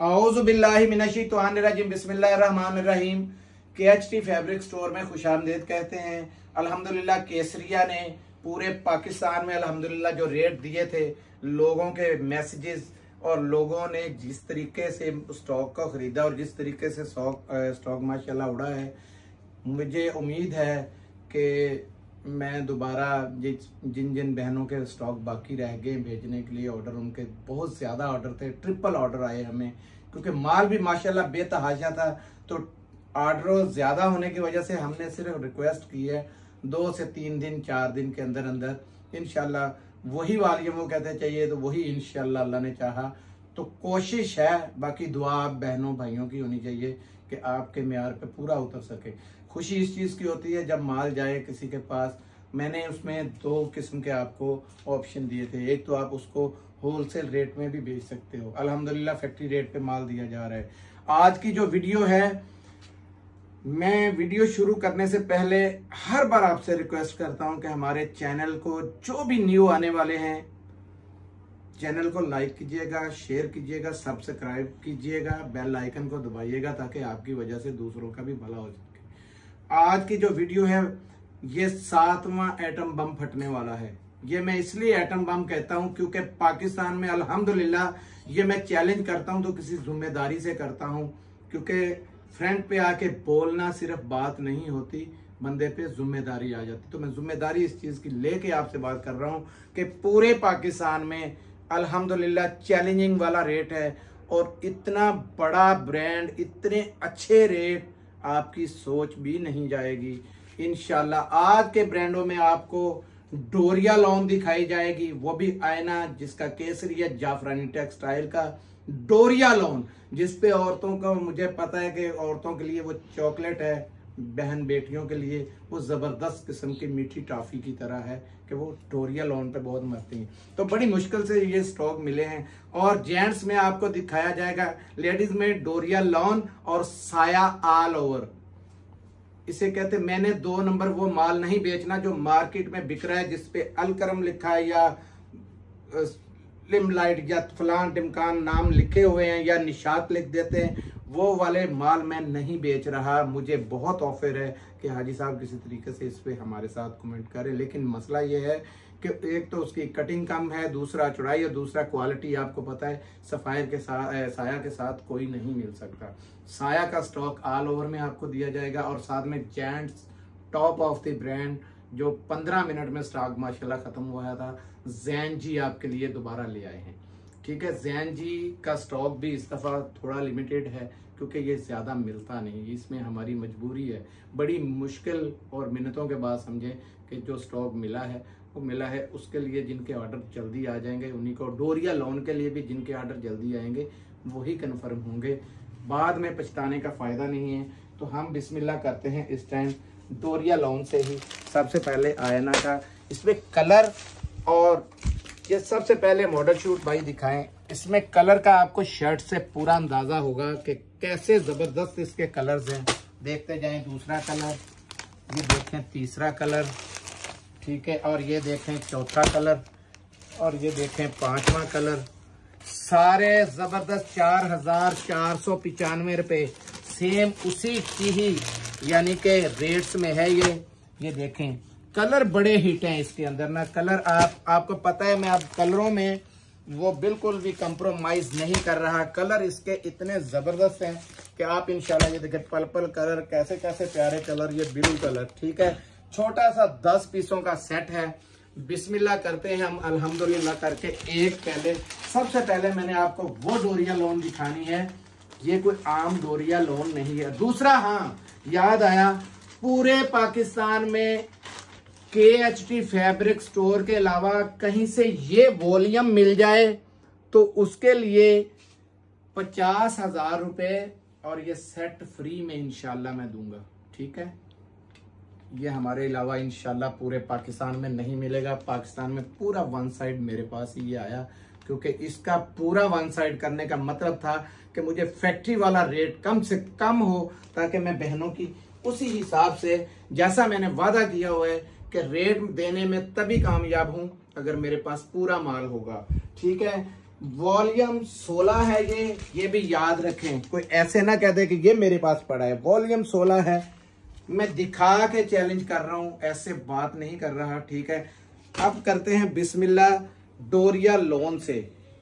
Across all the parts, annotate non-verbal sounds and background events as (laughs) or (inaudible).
आउज़बिल्लामिनशितवानरजीम बिस्मिल्लाहिर्रहमानिर्रहीम के H T fabric store में खुश आमदेद कहते हैं, अल्हम्दुलिल्लाह केसरिया ने पूरे पाकिस्तान में अल्हम्दुलिल्लाह जो रेट दिए थे, लोगों के मैसेजेस और लोगों ने जिस तरीके से स्टॉक को खरीदा और जिस तरीके से स्टॉक माशाल्लाह उड़ा है, मुझे उम्मीद है कि मैं दोबारा जिन जिन बहनों के स्टॉक बाकी रह गए भेजने के लिए ऑर्डर उनके बहुत ज़्यादा ऑर्डर थे ट्रिपल ऑर्डर आए हमें। क्योंकि माल भी माशाल्लाह बेतहाशा था तो ऑर्डर ज़्यादा होने की वजह से हमने सिर्फ़ रिक्वेस्ट की है दो से तीन दिन, चार दिन के अंदर अंदर इनशाला वही वाली वो कहते चाहिए तो वही इनशाला अल्लाह ने चाहा। तो कोशिश है, बाकी दुआ आप बहनों, भाइयों की होनी चाहिए कि आपके म्यार पे पूरा उतर सके। खुशी इस चीज़ की होती है, जब माल जाए किसी के पास, मैंने उसमें दो किस्म के आपको ऑप्शन दिए थे। एक तो आप उसको होलसेल रेट में भी बेच सकते हो। अल्हम्दुलिल्लाह फैक्ट्री रेट पे माल दिया जा रहा है। आज की जो वीडियो है, मैं वीडियो शुरू करने से पहले हर बार आपसे रिक्वेस्ट करता हूँ कि हमारे चैनल को जो भी न्यू आने वाले हैं चैनल को लाइक कीजिएगा, शेयर कीजिएगा, सब्सक्राइब कीजिएगा, बेल आइकन को दबाइएगा ताकि आपकी वजह से दूसरों का भी भला हो सके। आज की जो वीडियो है, ये सातवां एटम बम फटने वाला है। ये मैं इसलिए एटम बम कहता हूँ क्योंकि पाकिस्तान में अल्हम्दुलिल्लाह ये मैं चैलेंज करता हूँ तो किसी ज़िम्मेदारी से करता हूँ। क्योंकि फ्रंट पे आके बोलना सिर्फ़ बात नहीं होती, बंदे पे ज़िम्मेदारी आ जाती। तो मैं ज़िम्मेदारी इस चीज़ की लेके आपसे बात कर रहा हूँ कि पूरे पाकिस्तान में अल्हम्दुलिल्लाह चैलेंजिंग वाला रेट है। और इतना बड़ा ब्रांड इतने अच्छे रेट आपकी सोच भी नहीं जाएगी। इनशाला आज के ब्रांडों में आपको डोरिया लॉन दिखाई जाएगी। वो भी आयना, जिसका केसरी है जाफरानी टेक्सटाइल का डोरिया लोन, जिसपे औरतों का, मुझे पता है कि औरतों के लिए वो चॉकलेट है। बहन बेटियों के लिए वो ज़बरदस्त किस्म की मीठी टॉफ़ी की तरह है कि वो डोरिया लोन पे बहुत मरती हैं। तो बड़ी मुश्किल से ये स्टॉक मिले हैं। और जेंट्स में आपको दिखाया जाएगा, लेडीज़ में डोरिया लॉन और साया ऑल ओवर। इसे कहते मैंने दो नंबर वो माल नहीं बेचना जो मार्केट में बिक रहा है जिसपे अलकरम लिखा है या लिमलाइट या फलान टिमकान नाम लिखे हुए हैं या निशात लिख देते हैं। वो वाले माल मैं नहीं बेच रहा, मुझे बहुत ऑफ़र है कि हाजी साहब किसी तरीके से इस पर हमारे साथ कमेंट करें। लेकिन मसला ये है कि एक तो उसकी कटिंग कम है, दूसरा चौड़ाई और दूसरा क्वालिटी आपको पता है सफायर के साथ साया के साथ कोई नहीं मिल सकता। साया का स्टॉक ऑल ओवर में आपको दिया जाएगा और साथ में gents top of the brand जो पंद्रह मिनट में स्टॉक माशाल्लाह खत्म हुआ था जैन जी आपके लिए दोबारा ले आए हैं। ठीक है, जैन जी का स्टॉक भी इस दफ़ा थोड़ा लिमिटेड है, क्योंकि ये ज़्यादा मिलता नहीं, इसमें हमारी मजबूरी है। बड़ी मुश्किल और मिनटों के बाद समझें कि जो स्टॉक मिला है, वो मिला है उसके लिए जिनके ऑर्डर जल्दी आ जाएँगे, उन्हीं को डोरिया लोन के लिए भी जिनके ऑर्डर जल्दी आएँगे, वही कन्फर्म होंगे। बाद में पछताने का फ़ायदा नहीं है तो हम बिस्मिल्लाह करते हैं इस टाइम डोरिया लोन से ही। सबसे पहले आयना का, इसमें कलर और ये सबसे पहले मॉडल शूट भाई दिखाएँ। इसमें कलर का आपको शर्ट से पूरा अंदाज़ा होगा कि कैसे ज़बरदस्त इसके कलर्स हैं। देखते जाएँ दूसरा कलर ये देखें तीसरा कलर ठीक है, और ये देखें चौथा कलर और ये देखें पांचवा कलर सारे ज़बरदस्त चार हज़ार चार सौ पिचानवे रुपए। सेम उसी की ही, यानी कि रेट्स में है ये। ये देखें कलर बड़े हिट हैं इसके अंदर ना। कलर आप, आपको पता है, मैं आप कलरों में वो बिल्कुल भी कंप्रोमाइज नहीं कर रहा। कलर इसके इतने ज़बरदस्त हैं कि आप इंशाल्लाह ये देखें पर्पल कलर कैसे कैसे प्यारे कलर, ये ब्लू कलर ठीक है? छोटा सा दस पीसों का सेट है। बिस्मिल्लाह करते हैं हम, अल्हम्दुलिल्लाह करके एक पहले। सबसे पहले मैंने आपको वो डोरिया लोन दिखानी है। ये कोई आम डोरिया लोन नहीं है। दूसरा हाँ याद आया, पूरे पाकिस्तान में के एच टी फैब्रिक स्टोर के अलावा कहीं से ये वॉल्यूम मिल जाए तो उसके लिए पचास हज़ार रुपए और ये सेट फ्री में इनशाला मैं दूँगा, ठीक है? ये हमारे अलावा इंशाल्लाह पूरे पाकिस्तान में नहीं मिलेगा। पाकिस्तान में पूरा वन साइड मेरे पास ही ये आया, क्योंकि इसका पूरा वन साइड करने का मतलब था कि मुझे फैक्ट्री वाला रेट कम से कम हो, ताकि मैं बहनों की उसी हिसाब से, जैसा मैंने वादा किया हुआ है कि रेट देने में तभी कामयाब हूँ अगर मेरे पास पूरा माल होगा। ठीक है? वॉल्यूम 16 है ये ये भी याद रखें। कोई ऐसे ना कह दे कि ये मेरे पास पड़ा है। वॉल्यूम 16 है। मैं दिखा के चैलेंज कर रहा हूँ, ऐसे बात नहीं कर रहा, ठीक है? अब करते हैं बिस्मिल्लाह डोरिया लोन से।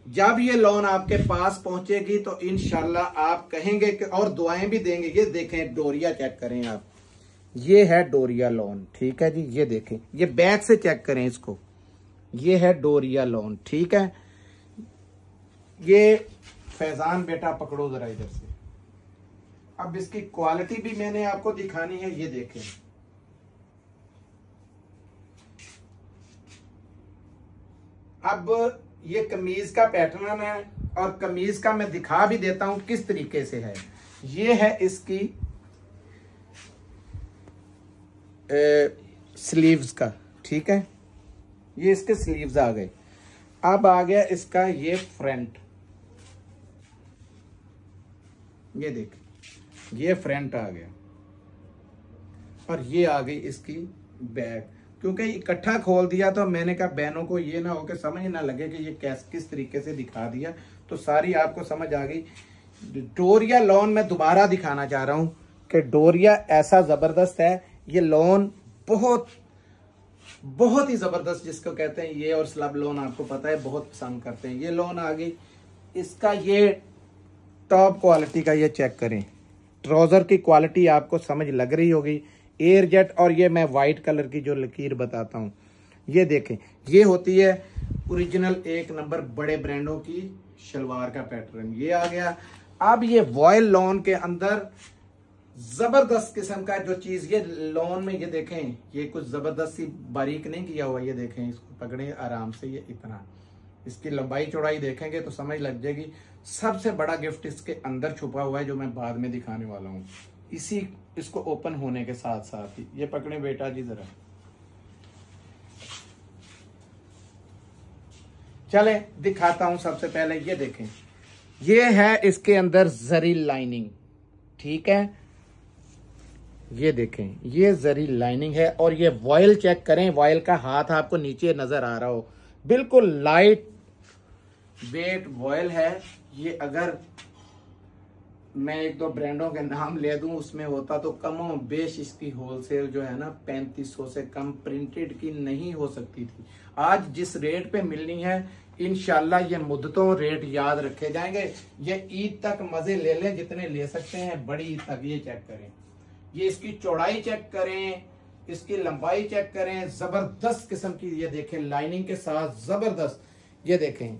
जब ये लोन आपके पास पहुंचेगी तो इनशाला आप कहेंगे और दुआएँ भी देंगे। ये देखें, डोरिया चेक करें आप। ये है डोरिया लोन ठीक है जी? ये देखें। ये बैक से चेक करें इसको। ये है डोरिया लोन ठीक है? ये फैजान बेटा पकड़ो जरा इधर से। अब इसकी क्वालिटी भी मैंने आपको दिखानी है, ये देखें। अब ये कमीज का पैटर्न है, और कमीज का मैं दिखा भी देता हूँ किस तरीके से है। ये है इसकी स्लीव्स का, ठीक है? ये इसके स्लीव्स आ गए। अब आ गया इसका ये फ्रंट ये देख, ये फ्रंट आ गया। और ये आ गई इसकी बैक क्योंकि इकट्ठा खोल दिया तो मैंने कहा, बहनों को ये ना हो कि समझ ना लगे कि ये कैस, किस तरीके से दिखा दिया। तो सारी आपको समझ आ गई। डोरिया लॉन मैं दोबारा दिखाना चाह रहा हूँ कि डोरिया ऐसा ज़बरदस्त है ये लोन बहुत बहुत ही ज़बरदस्त जिसको कहते हैं, ये और स्लब लोन आपको पता है, बहुत पसंद करते हैं। ये लोन आ गई इसका ये टॉप क्वालिटी का ये चेक करें। ट्राउज़र की क्वालिटी आपको समझ लग रही होगी। एयर जेट और ये मैं वाइट कलर की जो लकीर बताता हूँ, ये देखें। ये होती है ओरिजिनल एक नंबर बड़े ब्रांडों की शलवार का पैटर्न। ये आ गया। अब ये वॉयल लोन के अंदर ज़बरदस्त किस्म का जो चीज़, ये लॉन में ये देखें, ये कुछ ज़बरदस्त सी बारीक नहीं किया हुआ, ये देखें, इसको पकड़े आराम से, ये इतना। इसकी लंबाई चौड़ाई देखेंगे तो समझ लग जाएगी। सबसे बड़ा गिफ्ट इसके अंदर छुपा हुआ है, जो मैं बाद में दिखाने वाला हूँ। इसी, इसको ओपन होने के साथ साथ ही। ये पकड़े बेटा जी जरा। चले, दिखाता हूँ सबसे पहले, ये देखें। ये है इसके अंदर जरी लाइनिंग ठीक है? ये देखें, ये जरी लाइनिंग है और ये वॉयल चेक करें वॉयल का हाथ आपको नीचे नज़र आ रहा हो। बिल्कुल लाइट वेट वॉयल है। ये अगर मैं एक दो ब्रांडों के नाम ले दूँ, उसमें होता तो कम बेश इसकी होलसेल जो है ना, पैंतीस सौ से कम प्रिंटेड की नहीं हो सकती थी। आज जिस रेट पे मिलनी है, इनशाला ये मुद्दतों रेट याद रखे जाएँगे। ये ईद तक मज़े ले लें, जितने ले सकते हैं, बड़ी ईद तक ये चेक करें। ये इसकी चौड़ाई चेक करें, इसकी लंबाई चेक करें, ज़बरदस्त किस्म की ये देखें लाइनिंग के साथ ज़बरदस्त ये देखें।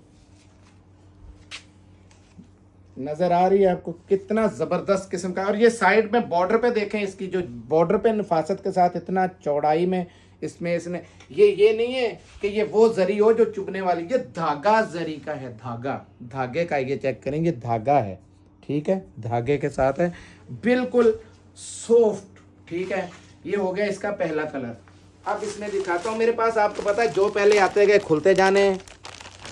नज़र आ रही है आपको कितना ज़बरदस्त किस्म का, और ये साइड में बॉर्डर पे देखें इसकी जो बॉर्डर पे नफासत के साथ इतना चौड़ाई में इसमें इसने, ये ये नहीं है कि ये वो जरी हो जो चुभने वाली, ये धागा जरी का है, धागा, धागे का ये चेक करेंगे धागा है, ठीक है, धागे के साथ है, बिल्कुल सॉफ्ट ठीक है? ये हो गया इसका पहला कलर अब इसमें दिखाता हूँ, मेरे पास आपको पता है, जो पहले आते गए, खुलते जाने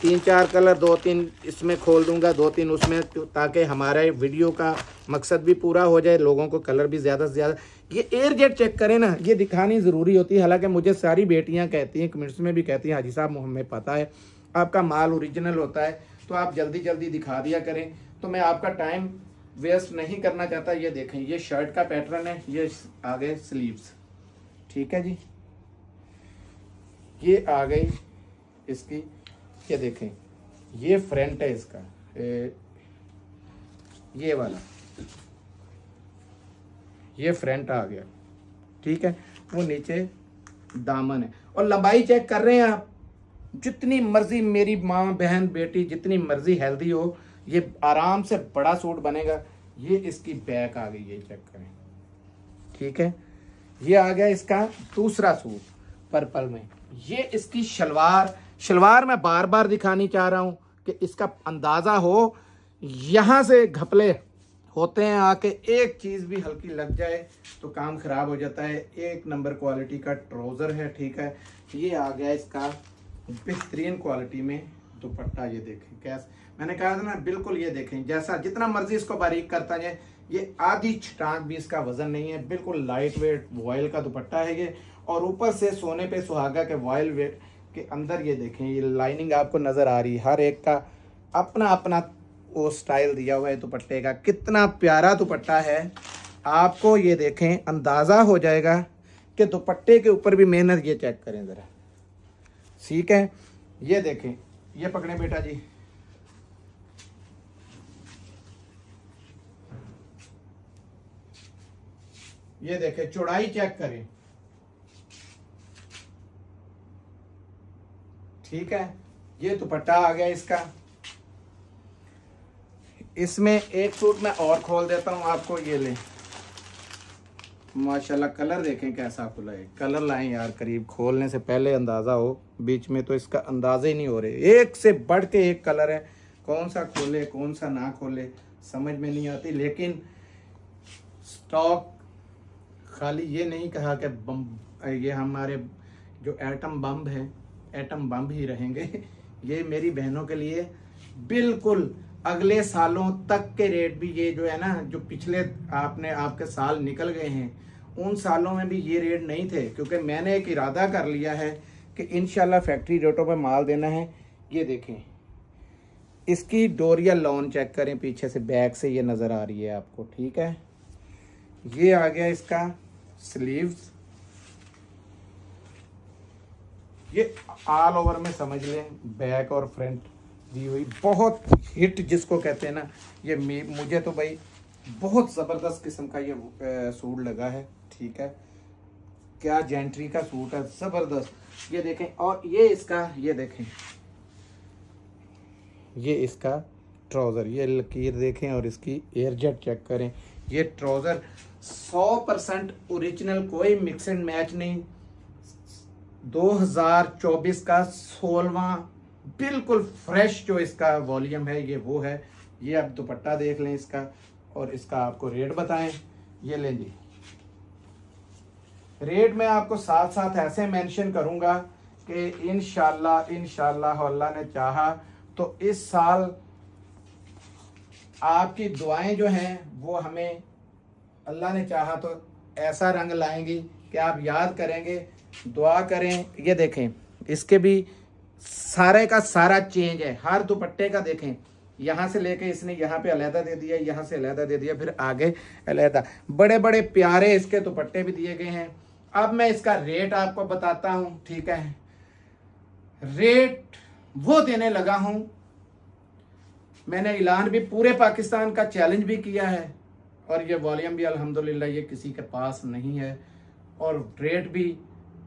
तीन चार कलर दो तीन इसमें खोल दूँगा, दो तीन उसमें ताकि हमारे वीडियो का मकसद भी पूरा हो जाए, लोगों को कलर भी ज़्यादा से ज़्यादा। ये एयर जेट चेक करें ना, ये दिखानी ज़रूरी होती है। हालाँकि मुझे सारी बेटियाँ कहती हैं कमेंट्स में भी कहती हैं, हाजी साहब हमें पता है, आपका माल ओरिजिनल होता है तो आप जल्दी जल्दी दिखा दिया करें। तो मैं आपका टाइम वेस्ट नहीं करना चाहता ये देखें ये शर्ट का पैटर्न है ये आ गए स्लीव्स ठीक है जी? ये आ गई इसकी ये देखें ये फ्रंट है इसका ए, ये वाला। ये फ्रंट आ गया। ठीक है? वो नीचे दामन है। और लंबाई चेक कर रहे हैं आप। जितनी मर्ज़ी मेरी माँ बहन बेटी जितनी मर्ज़ी हेल्दी हो ये आराम से बड़ा सूट बनेगा। ये इसकी बैक आ गई, ये चेक करें। ठीक है? ये आ गया इसका दूसरा सूट पर्पल में। ये इसकी शलवार। शलवार मैं बार बार दिखानी चाह रहा हूँ कि इसका अंदाज़ा हो। यहाँ से घपले होते हैं आके एक चीज़ भी हल्की लग जाए तो काम खराब हो जाता है। एक नंबर क्वालिटी का ट्राउज़र है, ठीक है? ये आ गया इसका बेहतरीन क्वालिटी में दुपट्टा, ये देखें, कैस मैंने कहा था ना, बिल्कुल ये देखें, जैसा जितना मर्ज़ी इसको बारीक करता जाए, ये आधी छटाक भी इसका वज़न नहीं है, बिल्कुल लाइट वेट वॉयल का दुपट्टा है ये। और ऊपर से सोने पे सुहागा के वॉयल वेट के अंदर ये देखें, ये लाइनिंग आपको नज़र आ रही है, हर एक का अपना अपना वो स्टाइल दिया हुआ है दुपट्टे का। कितना प्यारा दुपट्टा है। आपको ये देखें, अंदाज़ा हो जाएगा कि दुपट्टे के ऊपर भी मेहनत ये चेक करें ज़रा। ठीक है? ये देखें, ये पकड़े बेटा जी। ये देखें, चौड़ाई चेक करें। ठीक है? ये दुपट्टा आ गया इसका। इसमें एक सूट मैं और खोल देता हूँ आपको, ये ले। माशाल्लाह, कलर देखें कैसा खुला है। कलर लाएँ यार, करीब खोलने से पहले अंदाज़ा हो। बीच में तो इसका अंदाज़ा ही नहीं हो रहे। एक से बढ़ के एक कलर है। कौन सा खोले, कौन सा ना खोले, समझ में नहीं आती। लेकिन स्टॉक खाली ये नहीं कहा कि बम, ये हमारे जो एटम बम है, एटम बम ही रहेंगे। (laughs) ये मेरी बहनों के लिए बिल्कुल अगले सालों तक के रेट भी ये जो है ना, जो पिछले आपने, आपके साल निकल गए हैं, उन सालों में भी ये रेट नहीं थे। क्योंकि मैंने एक इरादा कर लिया है कि इनशाला फैक्ट्री रेटों पर माल देना है। ये देखें, इसकी डोरिया लॉन चेक करें, पीछे से बैक से ये नज़र आ रही है आपको, ठीक है? ये आ गया इसका स्लीव्स ये ऑल ओवर में समझ लें बैक और फ्रंट दी हुई बहुत हिट जिसको कहते हैं ना, ये मुझे तो भाई बहुत ज़बरदस्त किस्म का ये सूट लगा है, ठीक है। क्या जेंट्री का सूट है, ज़बरदस्त। ये देखें, और ये इसका, ये देखें। ये इसका ट्राउज़र ये लकीर देखें और इसकी एयरजेट चेक करें। ये ट्राउज़र 100 परसेंट ओरिजिनल कोई मिक्स एंड मैच नहीं। 2024 का सोलवा बिल्कुल फ्रेश जो इसका वॉल्यूम है, ये वो है। ये आप दुपट्टा देख लें इसका और इसका आपको रेट बताएँ। ये लें जी। रेट मैं आपको साथ साथ ऐसे मेंशन करूँगा कि इनशाला इनशाला अल्लाह ने चाहा तो इस साल आपकी दुआएँ जो हैं, वो हमें अल्लाह ने चाहा तो ऐसा रंग लाएँगी कि आप याद करेंगे, दुआ करें। ये देखें, इसके भी सारे का सारा चेंज है। हर दुपट्टे का देखें। यहाँ से लेके इसने यहाँ पे अलहदा दे दिया, यहाँ से अलहदा दे दिया, फिर आगे अलहदा। बड़े बड़े प्यारे इसके दुपट्टे भी दिए गए हैं। अब मैं इसका रेट आपको बताता हूँ, ठीक है? रेट वो देने लगा हूँ। मैंने ऐलान भी पूरे पाकिस्तान का चैलेंज भी किया है। और ये वॉल्यूम भी अल्हम्दुलिल्लाह ये किसी के पास नहीं है। और रेट भी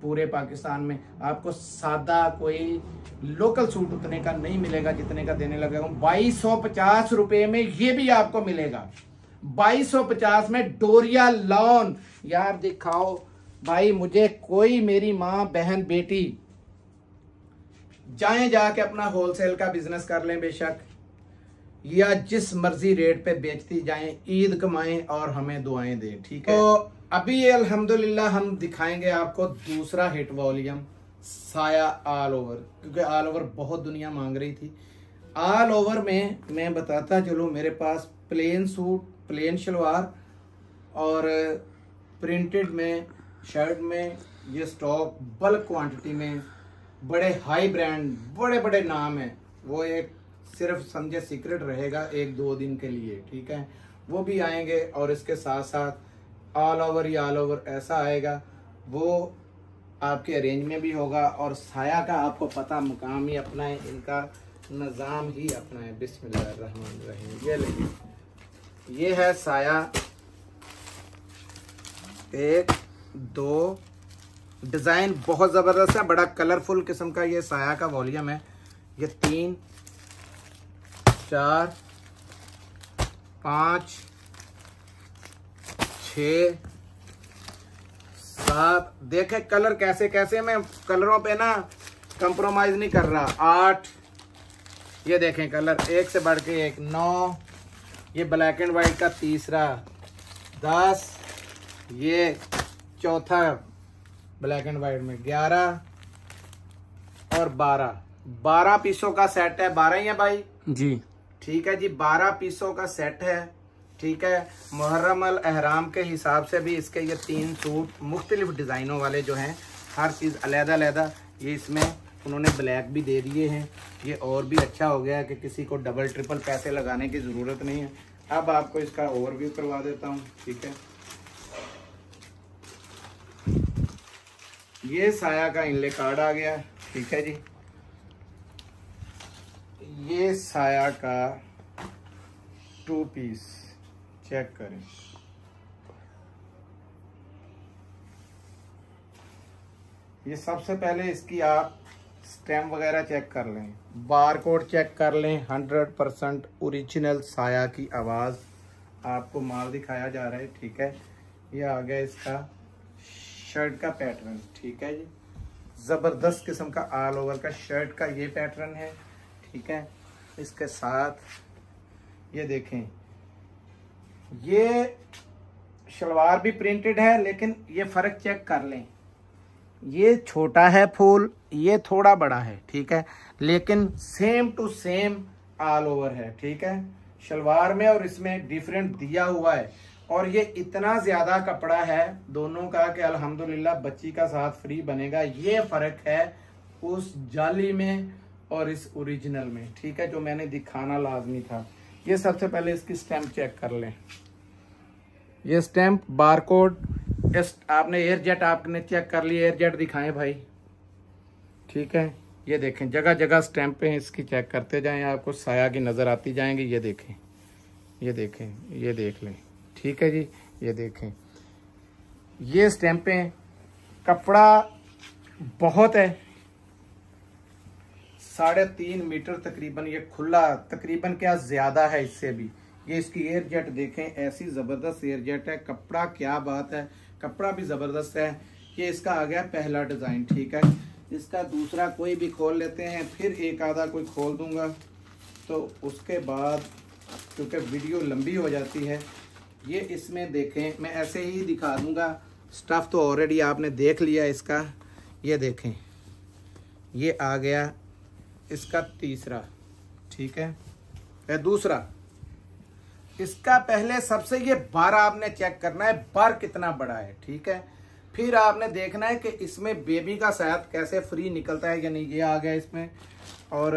पूरे पाकिस्तान में। आपको सादा कोई लोकल सूट उतने का नहीं मिलेगा जितने का देने लगा हूँ। बाईस सौ पचास रुपए में ये भी आपको मिलेगा। बाईस सौ पचास में डोरिया लॉन। यार दिखाओ भाई, मुझे कोई मेरी माँ, बहन, बेटी, जाए जाके अपना होलसेल का बिज़नेस कर लें बेशक। या जिस मर्ज़ी रेट पे बेचती जाएँ, ईद कमाएँ और हमें दुआएँ दें, ठीक है? तो अभी ये अल्हम्दुलिल्लाह हम दिखाएँगे आपको दूसरा hit volume Saya all over क्योंकि ऑल ओवर बहुत दुनिया मांग रही थी। ऑल ओवर में मैं बताता चलो, मेरे पास प्लेन सूट प्लेन शलवार और प्रिंटेड में शर्ट में, ये स्टॉक बल्क क्वांटिटी में बड़े हाई ब्रांड बड़े बड़े नाम हैं। वो एक सिर्फ़ समझे सीक्रेट रहेगा एक दो दिन के लिए, ठीक है? वो भी आएँगे और इसके साथ साथ ऑल ओवर या ऑल ओवर ऐसा आएगा। वो आपके अरेंज में भी होगा और साया का आपको पता, मुकाम ही अपना है, इनका निज़ाम ही अपना है। बिस्मिल्लाह ये लेकिन ये है साया। एक, दो डिज़ाइन बहुत ज़बरदस्त है, बड़ा कलरफुल किस्म का ये साया का वॉल्यूम है। ये तीन चार, पाँच, छ, सात। देखे कलर कैसे कैसे मैं कलरों पे ना कंप्रोमाइज नहीं कर रहा। आठ, ये देखें कलर। एक से बढ़ के एक। नौ, ये ब्लैक एंड वाइट का तीसरा। दस, ये चौथा ब्लैक एंड वाइट में। ग्यारह और बारह। बारह पीसों का सेट है। बारह ही है भाई? जी। ठीक है जी, बारह पीसों का सेट है, ठीक है। मुहर्रम अल अहराम के हिसाब से भी इसके ये तीन सूट मुख्तलिफ़ डिज़ाइनों वाले जो हैं, हर चीज़ अलहदा ये इसमें उन्होंने ब्लैक भी दे दिए हैं। ये और भी अच्छा हो गया है कि किसी को डबल ट्रिपल पैसे लगाने की ज़रूरत नहीं है। अब आपको इसका ओवरव्यू करवा देता हूँ, ठीक है। ये साया का इनले कार्ड आ गया, ठीक है जी। ये साया का टू पीस चेक करें। ये सबसे पहले इसकी आप स्टैम्प वगैरह चेक कर लें। बार कोड चेक कर लें हंड्रेड परसेंट ओरिजिनल साया की आवाज़ आपको माल दिखाया जा रहा है, ठीक है? ये आ गया इसका शर्ट का पैटर्न ठीक है जी? ज़बरदस्त किस्म का ऑल ओवर का शर्ट का ये पैटर्न है। ठीक है? इसके साथ ये देखें। ये शलवार भी प्रिंटेड है, लेकिन ये फ़र्क चेक कर लें। ये छोटा है फूल, ये थोड़ा बड़ा है, ठीक है? लेकिन same to same all over है, ठीक है? शलवार में और इसमें डिफरेंट दिया हुआ है। और ये इतना ज़्यादा कपड़ा है दोनों का कि अल्हम्दुलिल्लाह बच्ची का साथ फ्री बनेगा। ये फ़र्क है उस जाली में और इस ओरिजिनल में, ठीक है, जो मैंने दिखाना लाजमी था। ये सबसे पहले इसकी स्टैंप चेक कर लें। ये स्टैंप बारकोड आपने एयर जेट आपने चेक कर लिया एयर जेट दिखाएँ भाई। ठीक है? ये देखें जगह जगह स्टैंप पे इसकी चेक करते जाएँ, आपको साया की नज़र आती जाएँगी, ये देखें। ये देखें, ये देख लें। ठीक है जी? ये देखें। ये स्टैंपें कपड़ा बहुत है। साढ़े तीन मीटर तकरीबन, ये खुला तकरीबन क्या ज़्यादा है इससे भी? ये इसकी एयर जेट देखें, ऐसी ज़बरदस्त एयर जेट है। कपड़ा क्या बात है? कपड़ा भी ज़बरदस्त है। ये इसका आ गया पहला डिज़ाइन ठीक है? इसका दूसरा कोई भी खोल लेते हैं, फिर एक आधा कोई खोल दूँगा। तो उसके बाद, क्योंकि वीडियो लंबी हो जाती है, ये इसमें देखें, मैं ऐसे ही दिखा दूँगा। स्टफ़ तो ऑलरेडी आपने देख लिया इसका। ये देखें, ये आ गया इसका तीसरा, ठीक है? दूसरा, इसका पहले सबसे ये बार आपने चेक करना है, बार कितना बड़ा है, ठीक है? फिर आपने देखना है कि इसमें बेबी का साथ कैसे फ्री निकलता है या नहीं, ये आ गया इसमें। और,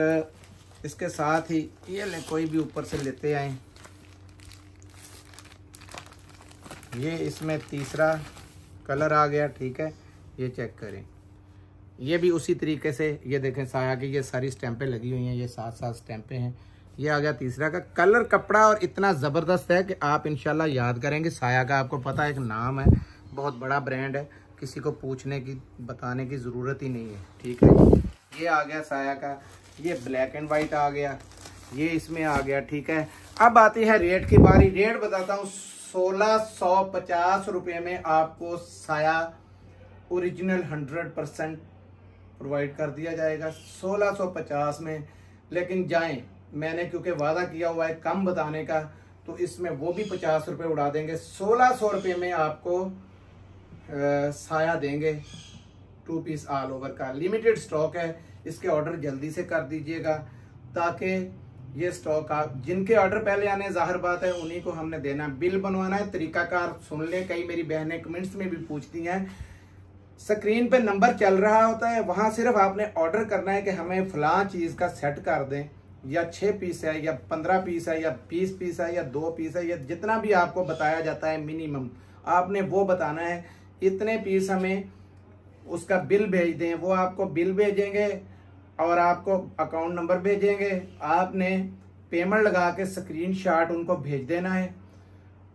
इसके साथ ही, ये ले, कोई भी ऊपर से लेते आए। ये इसमें तीसरा कलर आ गया, ठीक है? ये चेक करें। ये भी उसी तरीके से, ये देखें साया की, ये सारी स्टैंपें लगी हुई हैं, ये सात सात स्टैंपें हैं। ये आ गया तीसरा का कलर कपड़ा और इतना ज़बरदस्त है कि आप इनशाला याद करेंगे, साया का आपको पता है एक नाम है, बहुत बड़ा ब्रांड है, किसी को पूछने की, बताने की ज़रूरत ही नहीं है, ठीक है? ये आ गया साया का, ये ब्लैक एंड वाइट आ गया, ये इसमें आ गया, ठीक है? अब आती है रेट की बारी, रेट बताता हूँ, सोलह सौ पचास रुपये में आपको साया ओरिजिनल हंड्रेड परसेंट प्रोवाइड कर दिया जाएगा सोलह सौ पचास में। लेकिन जाएँ मैंने क्योंकि वादा किया हुआ है कम बताने का तो इसमें वो भी पचास रुपये उड़ा देंगे। सोलह सौ रुपये में आपको आ, साया देंगे टू पीस ऑल ओवर का। लिमिटेड स्टॉक है इसके ऑर्डर जल्दी से कर दीजिएगा ताकि ये स्टॉक आप जिनके ऑर्डर पहले आने ज़ाहिर बात है उन्हीं को हमने देना बिल बनवाना है तरीकाकार सुन लें कई मेरी बहनें कमेंट्स में भी पूछती हैं स्क्रीन पे नंबर चल रहा होता है, वहाँ सिर्फ़ आपने ऑर्डर करना है कि हमें फलां चीज़ का सेट कर दें, या छः पीस है, या पंद्रह पीस है, या बीस पीस है, या दो पीस है, या जितना भी आपको बताया जाता है मिनिमम आपने वो बताना है। इतने पीस हमें उसका बिल भेज दें, वो आपको बिल भेजेंगे और आपको अकाउंट नंबर भेजेंगे। आपने पेमेंट लगा के स्क्रीन उनको भेज देना है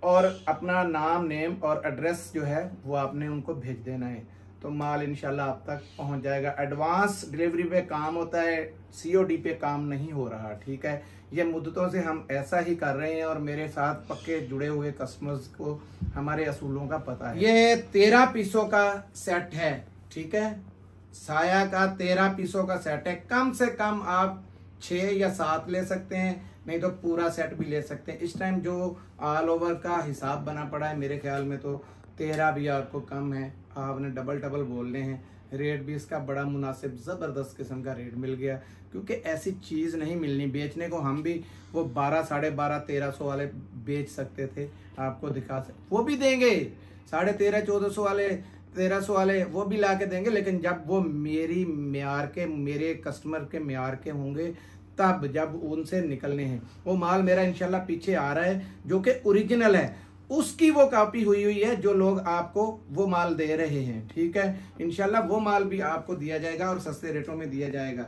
और अपना नाम नेम और एड्रेस जो है, वो आपने उनको भेज देना है। तो माल इंशाल्लाह आप तक पहुँच जाएगा। एडवांस डिलीवरी पे काम होता है सीओडी पे काम नहीं हो रहा, ठीक है? ये मुद्दतों से हम ऐसा ही कर रहे हैं और मेरे साथ पक्के जुड़े हुए कस्टमर्स को हमारे असूलों का पता है। ये तेरह पीसों का सेट है, ठीक है? साया का तेरह पीसों का सेट है। कम से कम आप छः या सात ले सकते हैं, नहीं तो पूरा सेट भी ले सकते हैं। इस टाइम जो ऑल ओवर का हिसाब बना पड़ा है, मेरे ख्याल में तो तेरह भी आपको कम है। आपने डबल डबल बोलने हैं। रेट भी इसका बड़ा मुनासिब, ज़बरदस्त किस्म का रेट मिल गया। क्योंकि ऐसी चीज़ नहीं मिलनी। बेचने को हम भी वो बारह, साढ़े बारह, तेरह सौ वाले बेच सकते थे। आपको दिखा सकते वो भी देंगे। साढ़े तेरह, चौदह सौ वाले, तेरह सौ वाले, वो भी ला के देंगे। लेकिन जब वो मेरी म्यार के, मेरे कस्टमर के म्यार के होंगे, तब जब उनसे निकलने हैं। वो माल मेरा इनशाला पीछे आ रहा है, जो कि ओरिजिनल है। उसकी वो कॉपी हुई हुई है जो लोग आपको वो माल दे रहे हैं, ठीक है? इनशाला वो माल भी आपको दिया जाएगा और सस्ते रेटों में दिया जाएगा।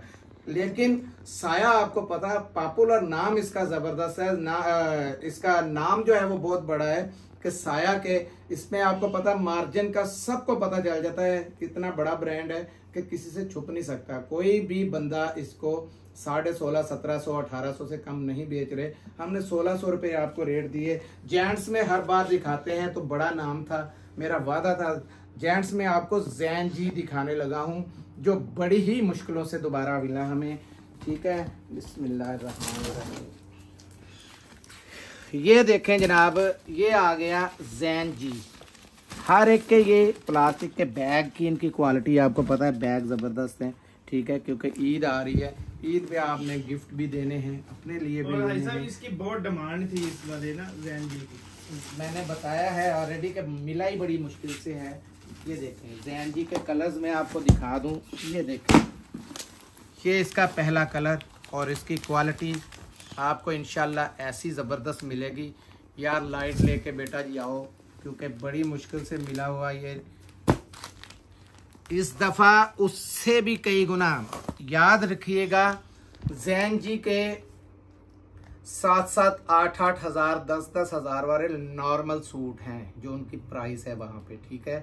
लेकिन साया आपको पता है पॉपुलर नाम इसका ज़बरदस्त है, ना इसका नाम जो है वो बहुत बड़ा है कि साया के, इसमें आपको पता मार्जिन का सबको पता चल जाता है कितना बड़ा ब्रांड है कि किसी से छुप नहीं सकता। कोई भी बंदा इसको साढ़े सोलह, सत्रह सौ, अठारह सौ से कम नहीं बेच रहे। हमने सोलह सौ रुपये आपको रेट दिए। जेंट्स में हर बार दिखाते हैं तो बड़ा नाम था, मेरा वादा था। जेंट्स में आपको जैन जी दिखाने लगा हूँ, जो बड़ी ही मुश्किलों से दोबारा मिला हमें। ठीक है? बिस्मिल्लाह ये देखें जनाब, ये आ गया जैन जी। हर एक के ये प्लास्टिक के बैग की इनकी क्वालिटी आपको पता है बैग ज़बरदस्त है ठीक है क्योंकि ईद आ रही है। ईद पे आपने गिफ्ट भी देने हैं अपने लिए भी लेने हैं। इसकी बहुत डिमांड थी इस वाले ना जैन जी की। मैंने बताया है ऑलरेडी कि मिला ही बड़ी मुश्किल से है। ये देखें जैन जी के कलर्स मैं आपको दिखा दूँ। ये देखें ये इसका पहला कलर और इसकी क्वालिटी आपको इनशाला ऐसी ज़बरदस्त मिलेगी। यार लाइट लेके बेटा जी आओ। क्योंकि बड़ी मुश्किल से मिला हुआ ये। इस दफ़ा उससे भी कई गुना। याद रखिएगा, जैन जी के सात सात आठ आठ हज़ार दस दस हज़ार वाले नॉर्मल सूट हैं, जो उनकी प्राइस है वहाँ पे, ठीक है?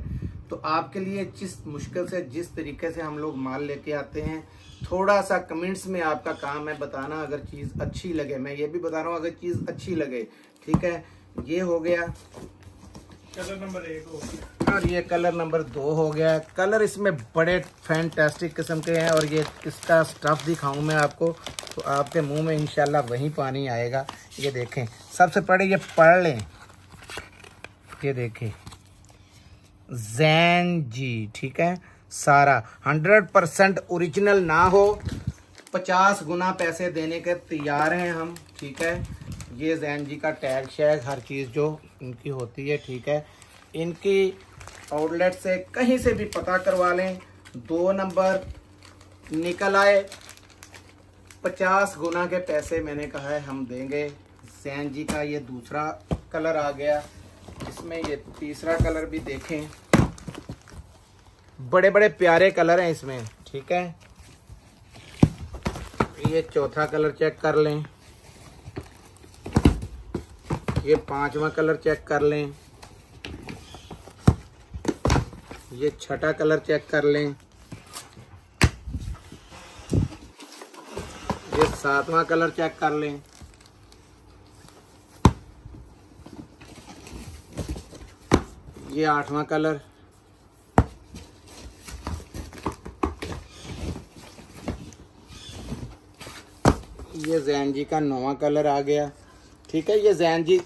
तो आपके लिए जिस मुश्किल से, जिस तरीके से हम लोग माल लेके आते हैं थोड़ा सा कमेंट्स में आपका काम है बताना, अगर चीज़ अच्छी लगे। मैं ये भी बता रहा हूँ, अगर चीज़ अच्छी लगे, ठीक है? ये हो गया। कलर नंबर एक हो और ये कलर नंबर दो हो गया कलर इसमें बड़े फैंटेस्टिक किस्म के हैं और ये इसका स्टफ़ दिखाऊँ मैं आपको तो आपके मुँह में इंशाल्लाह वही पानी आएगा। ये देखें, सबसे पहले ये पढ़ लें। ये देखें। जैन जी ठीक है? सारा हंड्रेड परसेंट ओरिजिनल ना हो। पचास गुना पैसे देने के तैयार हैं हम, ठीक है? ये जैन जी का टैग शैग हर चीज़ जो इनकी होती है, ठीक है। इनकी आउटलेट से कहीं से भी पता करवा लें, दो नंबर निकल आए। पचास गुना के पैसे मैंने कहा है, हम देंगे। जैन जी का ये दूसरा कलर आ गया, इसमें ये तीसरा कलर भी देखें। बड़े बड़े प्यारे कलर हैं इसमें, ठीक है। ये चौथा कलर चेक कर लें। ये पांचवा कलर चेक कर लें। ये छठा कलर चेक कर लें। ये सातवां कलर चेक कर लें। ये आठवां कलर। ये जैन जी का नौवा कलर आ गया। ठीक है, ये जैन जी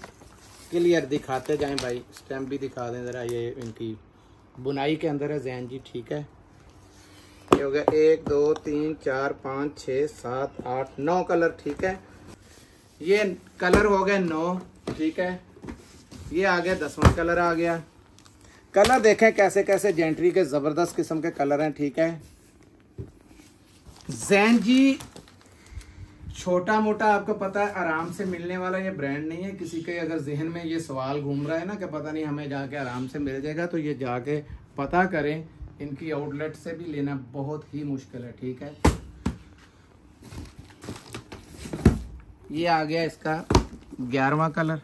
क्लियर दिखाते जाएँ भाई। स्टैम्प भी दिखा दें ज़रा, ये इनकी बुनाई के अंदर है, जैन जी, ठीक है। ये हो गया एक, दो, तीन, चार, पाँच छः सात, आठ, नौ कलर, ठीक है। ये कलर हो गए नौ, ठीक है। ये आ गया दसवां कलर आ गया। कलर देखें कैसे कैसे जेंट्री के ज़बरदस्त किस्म के कलर हैं, ठीक है। जैन जी छोटा मोटा आपको पता है, आराम से मिलने वाला ये ब्रांड नहीं है। किसी के अगर जहन में ये सवाल घूम रहा है ना कि पता नहीं हमें जाके आराम से मिल जाएगा तो ये जाके पता करें। इनकी आउटलेट से भी लेना बहुत ही मुश्किल है, ठीक है? ये आ गया इसका ग्यारहवा कलर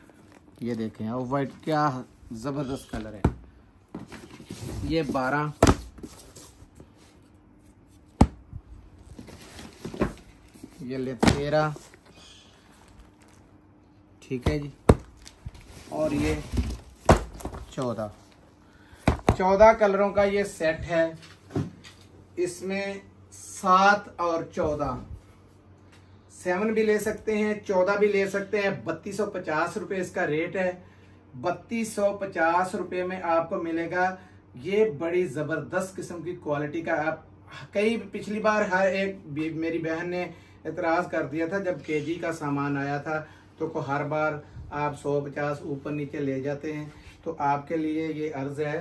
ये देखें और वाइट क्या ज़बरदस्त कलर है। ये बारह। ये ले तेरह ठीक है जी। और ये चौदह। चौदह कलरों का ये सेट है। इसमें सात और चौदह। सेवन भी ले सकते हैं, चौदह भी ले सकते हैं। बत्तीस सौ पचास रुपये इसका रेट है। बत्तीस सौ पचास रुपये में आपको मिलेगा। ये बड़ी ज़बरदस्त किस्म की क्वालिटी का आप कई पिछली बार हर एक मेरी बहन ने एतराज़ कर दिया था। जब केजी का सामान आया था तो को हर बार आप सौ पचास ऊपर नीचे ले जाते हैं। तो आपके लिए ये अर्ज़ है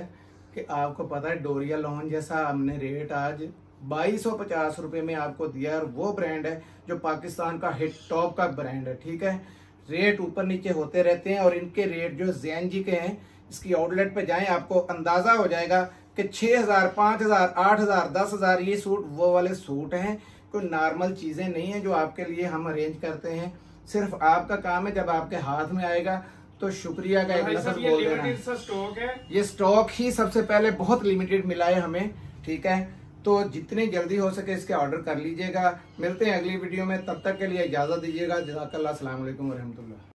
कि आपको पता है, डोरिया लोन जैसा हमने रेट आज बाईस सौ पचास रुपए में आपको दिया और वो ब्रांड है जो पाकिस्तान का हिट टॉप का ब्रांड है, ठीक है? रेट ऊपर नीचे होते रहते हैं, और इनके रेट जो जैन जी के हैं, इसकी आउटलेट पे जाएँ, आपको अंदाज़ा हो जाएगा कि छह हज़ार, पाँच हज़ार, आठ हज़ार, दस हज़ार ये सूट, वो वाले सूट हैं। कोई नॉर्मल चीज़ें नहीं है जो आपके लिए हम अरेंज करते हैं। सिर्फ़ आपका काम है जब आपके हाथ में आएगा तो शुक्रिया का एक लफ्ज बोल देना। स्टॉक है। ये स्टॉक ही सबसे पहले बहुत लिमिटेड मिला है हमें ठीक है? तो जितनी जल्दी हो सके इसके ऑर्डर कर लीजिएगा। मिलते हैं अगली वीडियो में तब तक के लिए इजाज़त दीजिएगा। जजाकल्ला अस्सलाम वालेकुम रहमतुल्लाह।